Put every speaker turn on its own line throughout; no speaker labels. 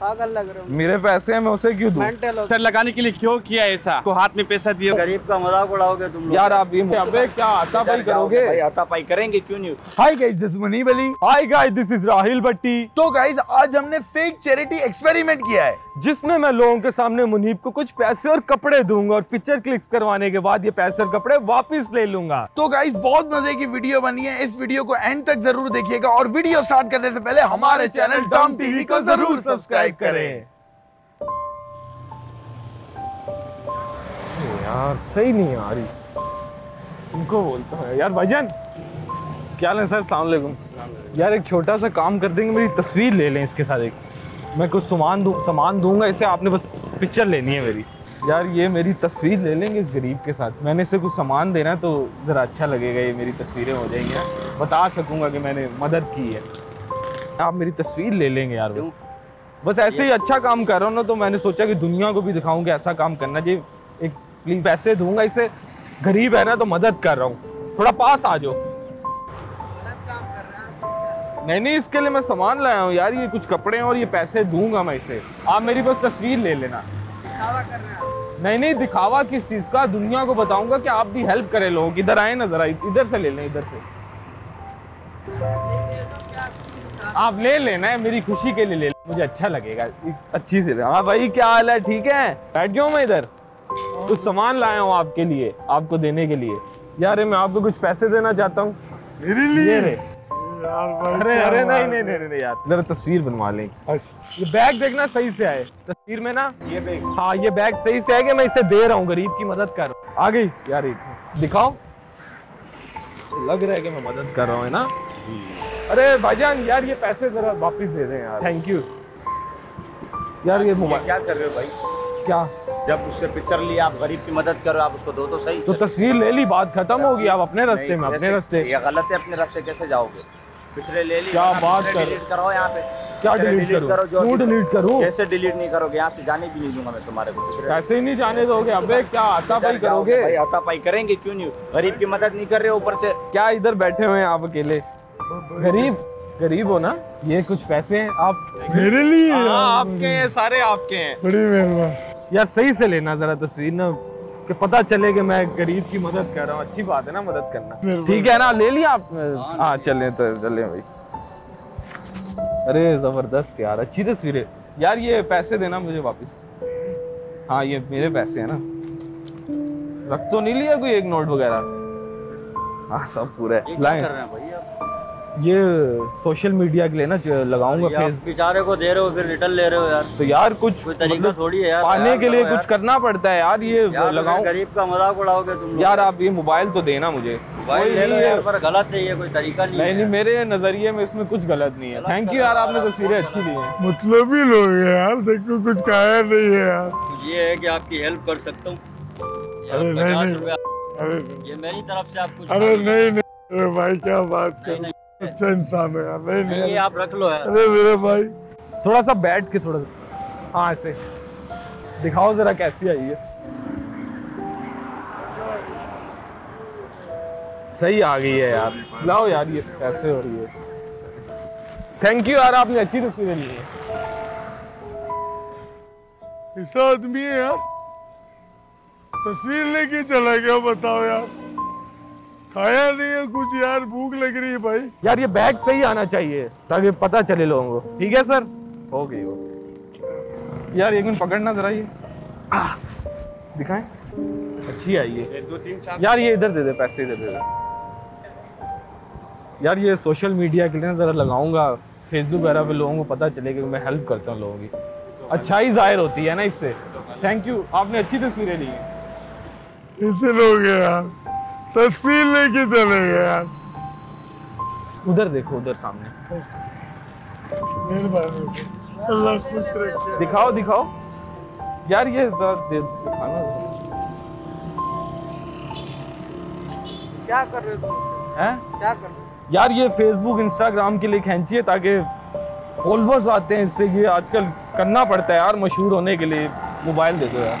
पागल लग रहे हो।
मेरे पैसे हैं मैं उसे क्यों दूँ?
सर लगाने के लिए क्यों किया ऐसा? को हाथ में पैसा दिए
गरीब का मज़ाक उड़ाओगे तुम लोग।
यार आप ये अबे क्या आता भाई करोगे?
भाई? हाथापाई करेंगे क्यों नहीं?
Hi guys this Munib Ali
hi guys this is Rahil Bhatti
तो गाइस आज हमने फेक चैरिटी एक्सपेरिमेंट किया है।
जिसमें मैं लोगों के सामने मुनीब को कुछ पैसे और कपड़े दूँगा और पिक्चर क्लिक्स करवाने के बाद ये पैसे और कपड़े वापस ले लूँगा।
तो गाइस बहुत मज़े की वीडियो बनी है। इस वीडियो को एंड तक ज़रूर देखिएगा और वीडियो स्टार्ट करने से पहले हमारे चैनल डम टीवी को ज़रूर सब्सक्राइब करें।
यार सही नहीं आ रही। उनको बोलता है यार भाईजान क्या लें सर सलाम वालेकुम यार एक छोटा सा काम कर देंगे मेरी तस्वीर ले लें इसके साथ एक। मैं कुछ सामान दूँ सामान दूँगा इसे आपने बस पिक्चर लेनी है मेरी। यार ये मेरी तस्वीर ले लेंगे इस गरीब के साथ। मैंने इसे कुछ सामान देना है तो ज़रा अच्छा लगेगा ये मेरी तस्वीरें हो जाएँगी बता सकूँगा कि मैंने मदद की है। आप मेरी तस्वीर ले लेंगे यार बस। बस ऐसे ही अच्छा काम कर रहा हूँ ना तो मैंने सोचा कि दुनिया को भी दिखाऊँ कि ऐसा काम करना चाहिए एक प्लीज़ पैसे दूँगा इसे गरीब है ना तो मदद कर रहा हूँ। थोड़ा पास आ जाओ। नहीं नहीं इसके लिए मैं सामान लाया हूँ यार ये कुछ कपड़े हैं और ये पैसे दूँगा मैं इसे। आप मेरी बस तस्वीर ले लेना। नहीं नहीं दिखावा किस चीज़ का? दुनिया को बताऊँगा कि आप भी हेल्प करें लोगों की। इधर आए ना जरा इधर से ले लें इधर से। आप ले लेना है मेरी खुशी के लिए ले लें। मुझे अच्छा लगेगा अच्छी से हाँ भाई क्या हाल है? ठीक है? बैठ जाऊँ मैं इधर। कुछ सामान लाया हूँ आपके लिए आपको देने के लिए। यार मैं आपको कुछ पैसे देना चाहता हूँ।
मेरे
ये रे। अरे अरे नहीं नहीं नहीं नहीं यार जरा तस्वीर बनवा लें। ये बैग देखना सही से आए। तस्वीर में ना
ये बैग
हाँ ये बैग सही से कि मैं इसे दे रहा हूँ गरीब की मदद कर आ गई। यार दिखाओ। लग रहा है कि मैं मदद कर रहा हूँ है ना? अरे भाईजान यार ये पैसे जरा वापस दे दें यार। थैंक यू यार ये मोबाइल
क्या कर रहे हो भाई?
क्या?
जब उससे पिक्चर लिया आप गरीब की मदद करो आप उसको दो तो सही।
तो तस्वीर ले ली बात खत्म होगी आप अपने रास्ते में अपने
कैसे-
रास्ते।
ये गलत है अपने रास्ते कैसे जाओगे? पिछले ले ली
क्या बात कर-
डिलीट करो यहाँ पे।
क्या डिलीट करो?
जो
क्यों डिलीट करूँ?
कैसे डिलीट नहीं करोगे? यहाँ से जाने भी नहीं दूँगा मैं तुम्हारे को
ऐसे ही नहीं जाने दोगे अबे क्या आता भाई
इधर जाओगे,
करोगे?
भाई हाथापाई करेंगे क्यों नहीं? गरीब की मदद नहीं कर रहे ऊपर से।
क्या इधर बैठे हुए हैं आप अकेले? गरीब गरीब हो ना? ये कुछ पैसे हैं आप
मेरे लिए?
हाँ, आपके हैं सारे आपके हैं।
बड़ी मेहरबान।
यार सही से लेना जरा तस्वीर ना कि पता चले कि मैं गरीब की मदद कर रहा हूँ। अच्छी बात है ना मदद करना। ठीक है ना ले लिया आप? हाँ चले तो चले भाई। अरे ज़बरदस्त यार अच्छी तस्वीर है। यार ये पैसे देना मुझे वापस। हाँ ये मेरे पैसे हैं ना। रख तो नहीं लिया कोई एक नोट वगैरह? हाँ सब पूरा है। लाए। ये सोशल मीडिया के लिए ना लगाऊँगा फेस
बेचारे को दे रहे हो फिर रिटर्न ले रहे हो यार।
तो यार कुछ
कोई तरीका
मतलब
थोड़ी है यार
पाने
यार
के लिए कुछ करना पड़ता है यार ये लगाऊँ।
गरीब का मज़ाक उड़ाओगे तुम
यार आप ये मोबाइल तो देना मुझे।
भाई
कोई
ले लो
नहीं
यार
है।
पर गलत है ये कोई तरीका नहीं
नहीं
है।
नहीं मेरे नज़रिए में इसमें कुछ गलत नहीं है। थैंक यू यार आपने तस्वीरें अच्छी ली है।
मतलब ही लोग यार देखो कुछ काया नहीं है यार।
ये है कि आपकी हेल्प कर सकता हूँ।
अरे नहीं,
ये मेरी तरफ़ से आप
अरे नहीं नहीं भाई क्या बात कर अच्छा इंसान है यार नहीं
नहीं, ये आप रख लो यार।
अरे मेरे भाई।
थोड़ा सा बैठ के थोड़ा सा हाँ ऐसे। दिखाओ जरा कैसी आई है। सही आ गई है यार। लाओ यार ये कैसे हो रही है। थैंक यू यार आपने अच्छी तस्वीरें ली है।
ऐसा आदमी है यार। तस्वीर लेके चला गया बताओ यार। खाया नहीं है कुछ यार भूख लग रही है भाई।
यार ये बैग सही आना चाहिए ताकि पता चले लोगों को। ठीक है सर? हो गई हो यार एक मिनट पकड़ना जरा ये। दिखाएँ। अच्छी आई है
दो तीन चार।
यार ये इधर दे दे पैसे इधर दे दे। यार ये सोशल मीडिया के लिए ना जरा लगाऊँगा। फेसबुक वगैरह पे लोगों को पता चले कि मैं हेल्प करता हूँ लोगों की। अच्छाई ज़ाहिर होती है ना इससे। थैंक यू आपने अच्छी तस्वीरें ली हैं।
ऐसे लोग यार। तस्वीर लेके चले गए यार।
उधर देखो उधर सामने।
अल्लाह खुश रखे।
दिखाओ दिखाओ। यार ये दे दिखाना।
क्या कर रहे हो तुम?
है?
क्या कर रहे हो?
यार ये फेसबुक इंस्टाग्राम के लिए खींचिए ताकि फॉलोअर्स आते हैं इससे ये आजकल करना पड़ता है यार मशहूर होने के लिए। मोबाइल दे दो यार।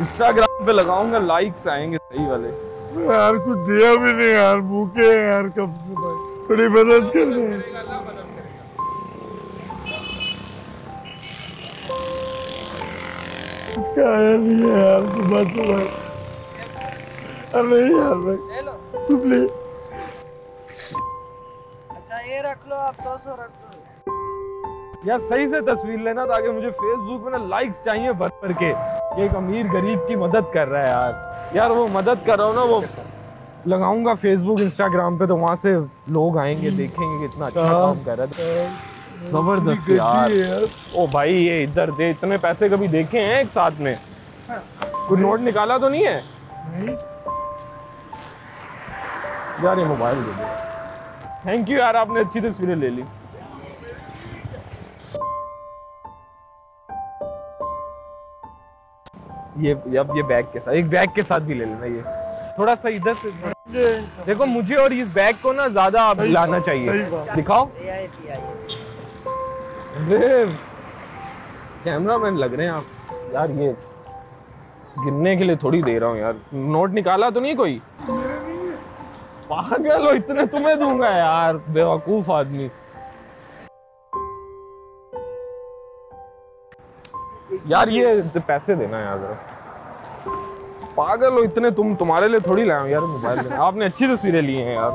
इंस्टाग्राम पे लगाऊँगा लाइक्स आएँगे सही वाले।
यार कुछ दिया भी नहीं यार भूखे हैं यार कब से भाई। थोड़ी मदद कर रहे हैं नहीं यार तो सुबह सुबह अरे यार भाई
अच्छा ये रख लो आप दो सौ रख दो।
यार सही से तस्वीर लेना तो ताकि मुझे फेसबुक में ना लाइक्स चाहिए भर भर के। कि एक अमीर गरीब की मदद कर रहा है यार। यार वो मदद कर रहा हूँ ना वो लगाऊँगा फेसबुक इंस्टाग्राम पे तो वहाँ से लोग आएँगे देखेंगे कितना अच्छा
हाँ।
काम कर रहा है। ज़बरदस्त यार। ओ भाई ये इधर दे इतने पैसे कभी देखे हैं एक साथ में? कोई नोट निकाला तो नहीं है?
नहीं।
यार ये मोबाइल दे दो। थैंक यू यार आपने अच्छी तस्वीरें ले ली। ये अब ये बैग के साथ एक बैग के साथ भी ले लेना ये। थोड़ा सा इधर से देखो मुझे और इस बैग को ना ज़्यादा लाना चाहिए। दिखाओ। कैमरा मैन लग रहे हैं आप। यार ये गिनने के लिए थोड़ी दे रहा हूँ यार। नोट निकाला तो नहीं कोई? पागल हो इतने तुम्हें दूँगा यार बेवकूफ़ आदमी। यार ये पैसे देना यार जरा। पागल हो इतने तुम तुम्हारे लिए थोड़ी लाया यार मोबाइल आपने अच्छी तस्वीरें ली हैं यार।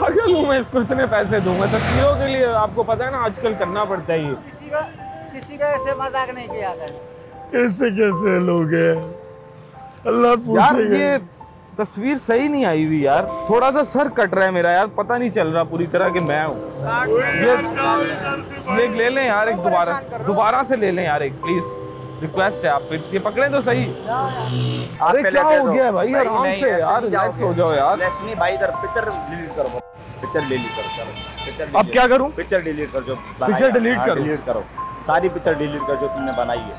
पागल हूँ मैं इसको इतने पैसे दूँगा तस्वीरों के लिए आपको पता है ना आजकल करना पड़ता है ये।
किसी का किसी का ऐसे मज़ाक नहीं किया कर।
कैसे कैसे लोग हैं? अल्लाह
यार
पूछेगा
ये तस्वीर सही नहीं आई हुई यार। थोड़ा सा सर कट रहा है मेरा यार पता नहीं चल रहा पूरी तरह कि मैं हूँ। ये ले लें यार एक दोबारा दोबारा से ले लें यार एक प्लीज़ रिक्वेस्ट है आप ये पकड़े तो सही। अरे क्या हो गया है भाई आराम से यार रिलैक्स हो जाओ यार।
नहीं भाई इधर पिक्चर डिलीट करो। पिक्चर डिलीट करो चलो पिक्चर
अब क्या करूँ।
पिक्चर डिलीट कर जो
Picture delete करूँ?
डिलीट करो। सारी पिक्चर डिलीट कर जो तुमने बनाई है।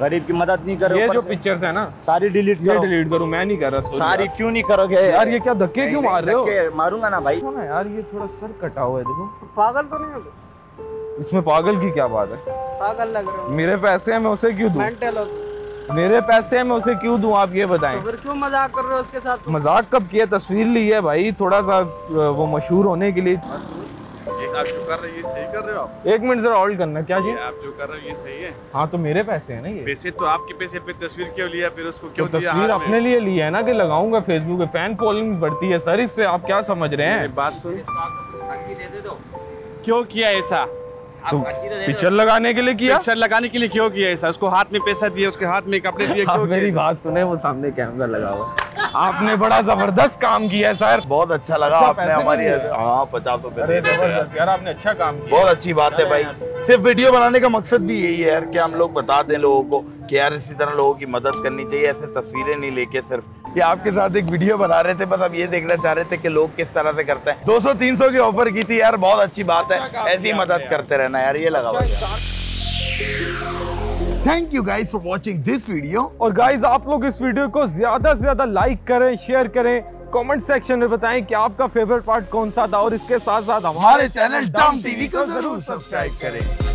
गरीब की मदद नहीं करो
ये जो। पिक्चर्स है ना
सारी डिलीट
ये
करो।
डिलीट करूँ मैं नहीं कर रहा
सारी। क्यों नहीं करोगे?
यार ये क्या धक्के क्यों मार रहे हो?
मारूँगा ना भाई।
ना यार ये थोड़ा सर कटा हुआ है देखो।
पागल तो नहीं हो
इसमें पागल की क्या बात है?
पागल लग रहे हो।
मेरे पैसे हैं मैं उसे क्यों दूँ?
मेंटल हो।
मेरे पैसे हैं मैं उसे क्यों दूँ आप ये बताएँ।
तो फिर क्यों मज़ाक कर रहे हो उसके साथ?
मज़ाक कब किया? तस्वीर ली है भाई थोड़ा सा वो मशहूर होने के लिए।
आप जो कर रहे हो ये सही कर रहे हो आप?
एक मिनट जरा होल्ड करना क्या जी
आप जो कर रहे हो ये सही है?
हाँ तो मेरे पैसे हैं ना ये।
पैसे तो आपके पैसे पे तस्वीर क्यों लिया फिर उसको
तो
क्यों दिया
तस्वीर अपने लिए ली है ना कि लगाऊँगा फेसबुक पे फ़ैन फॉलोइंग बढ़ती है सर इससे आप क्या समझ रहे हैं?
बात सुन। क्यों किया ऐसा?
तो पिक्चर लगाने के लिए किया?
पिक्चर लगाने के लिए क्यों किया ऐसा? उसको हाथ में पैसा दिया उसके हाथ में कपड़े दिए क्यों
मेरी बात सुने वो सामने कैमरा लगा हुआ। आपने बड़ा ज़बरदस्त काम किया है सर।
बहुत अच्छा लगा
अच्छा,
आपने हमारी हाँ पचास रुपए यार।
आपने अच्छा काम किया।
बहुत अच्छी बात है भाई। सिर्फ़ वीडियो बनाने का मकसद भी यही है यार कि हम लोग बता दें लोगों को कि यार इसी तरह लोगों की मदद करनी चाहिए ऐसे तस्वीरें नहीं लेके सिर्फ़ ये आपके साथ एक वीडियो बना रहे थे बस अब ये देखना चाह रहे थे कि लोग किस तरह से करते हैं। 200 300 की ऑफ़र की थी यार बहुत अच्छी बात है। ऐसी मदद करते रहना यार ये लगा भाई
thank you guys for watching this video
और गाइज़ आप लोग इस वीडियो को ज़्यादा से ज़्यादा लाइक करें शेयर करें कमेंट सेक्शन में बताएँ कि आपका फेवरेट पार्ट कौन सा था और इसके साथ साथ
हमारे चैनल डम टीवी को ज़रूर सब्सक्राइब करें।